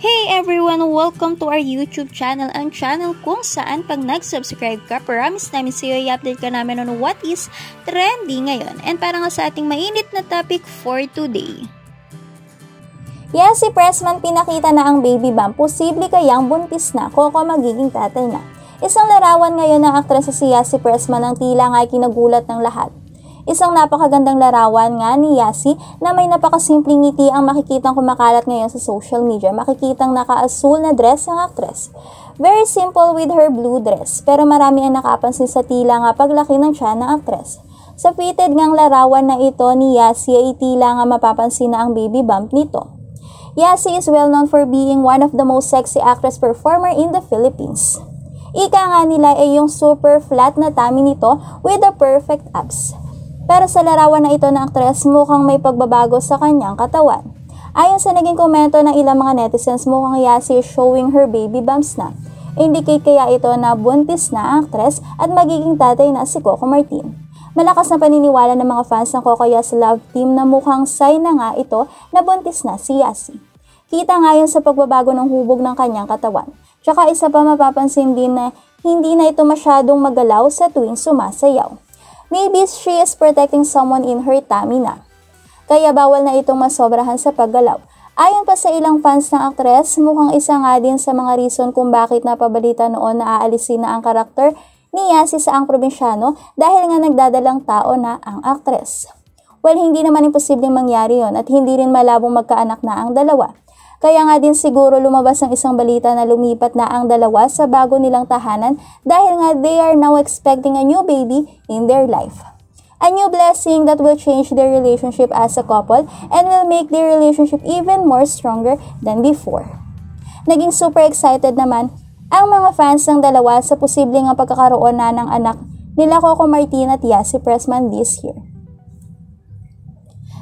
Hey everyone! Welcome to our YouTube channel, ang channel kung saan pag nag-subscribe ka, promise namin sa'yo i-update ka namin on what is trending ngayon. And para nga sa ating mainit na topic for today. Yes, si Pressman pinakita na ang baby bump. Posible kayang buntis na, Coco magiging tatay na. Isang larawan ngayon ng aktres sa siya si Pressman ang tila nga ay kinagulat ng lahat. Isang napakagandang larawan nga ni Yasi na may napakasimpleng ngiti ang makikitang kumakalat ngayon sa social media. Makikitang naka-asul na dress ang actress. Very simple with her blue dress, pero marami ang nakapansin sa tila nga paglaki ng tiyan ng actress. Sa fitted ngang larawan na ito ni Yasi ay tila nga mapapansin na ang baby bump nito. Yasi is well known for being one of the most sexy actress performer in the Philippines. Ika nga nila ay yung super flat na tummy nito with the perfect abs. Pero sa larawan na ito ng aktres, mukhang may pagbabago sa kanyang katawan. Ayon sa naging komento ng ilang mga netizens, mukhang Yasi showing her baby bumps na. Indicate kaya ito na buntis na ang aktres at magiging tatay na si Coco Martin. Malakas na paniniwala ng mga fans ng Coco Yas Love Team na mukhang sign na nga ito na buntis na si Yasi. Kita nga yan sa pagbabago ng hubog ng kanyang katawan. Tsaka isa pa mapapansin din na hindi na ito masyadong magalaw sa tuwing sumasayaw. Maybe she is protecting someone in her tummy na. Kaya bawal na itong masobrahan sa paggalaw. Ayon pa sa ilang fans ng aktres, mukhang isa nga din sa mga reason kung bakit napabalita noon na aalisin na ang karakter ni Yasi sa ang probinsyano dahil nga nagdadalang tao na ang aktres. Well, hindi naman imposibleng mangyari yon at hindi rin malabong magkaanak na ang dalawa. Kaya nga din siguro lumabas ang isang balita na lumipat na ang dalawa sa bago nilang tahanan dahil nga they are now expecting a new baby in their life. A new blessing that will change their relationship as a couple and will make their relationship even more stronger than before. Naging super excited naman ang mga fans ng dalawa sa posibleng pagkakaroon na ng anak nila Coco Martin at Yasi Pressman this year.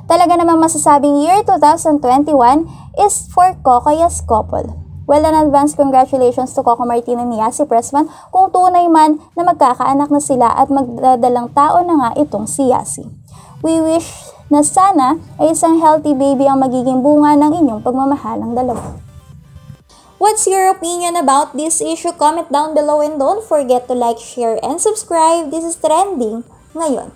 Talaga namang masasabing year 2021 is for Kokoyas couple. Well, an advance congratulations to Coco Martin and Yasi Pressman kung tunay man na magkakaanak na sila at magdadalang tao na nga itong si Yasi. We wish na sana ay isang healthy baby ang magiging bunga ng inyong pagmamahalang dalawa. What's your opinion about this issue? Comment down below and don't forget to like, share, and subscribe. This is Trending ngayon.